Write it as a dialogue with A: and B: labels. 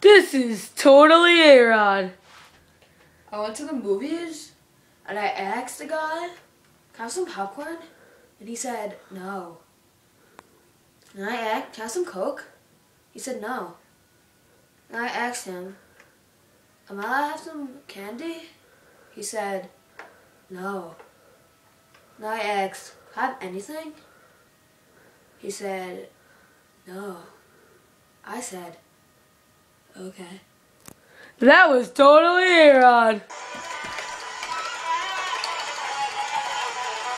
A: This is totally A-Rod.
B: I went to the movies and I asked the guy, can I have some popcorn? And he said, no. And I asked, can I have some Coke? He said, no. And I asked him, am I allowed to have some candy? He said, no. And I asked, can I have anything? He said, no. I said, okay.
A: That was totally A-Rod.